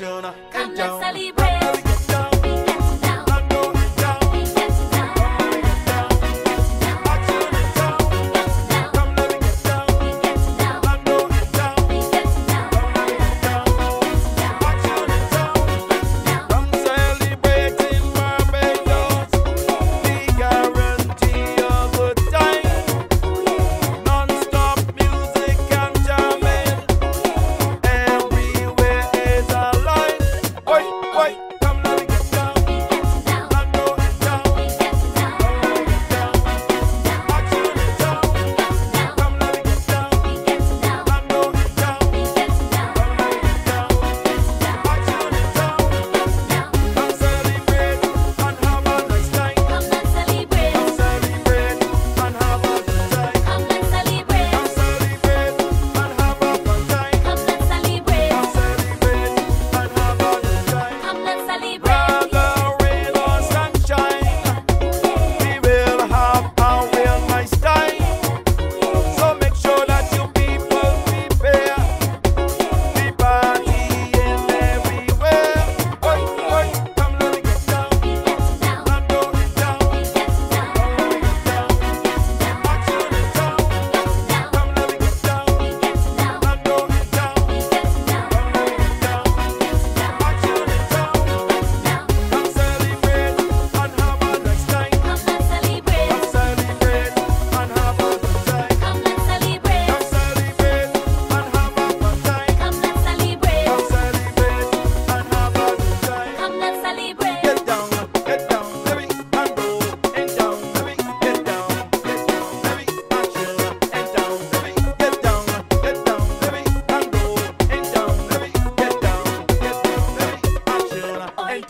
Come and let's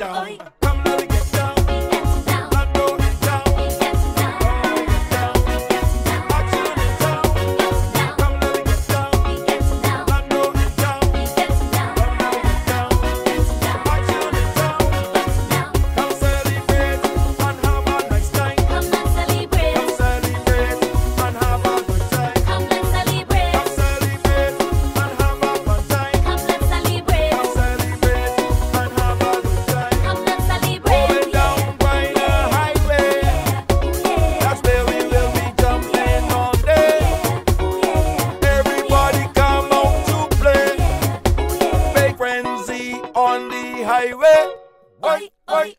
down. Highway. Oi, oi,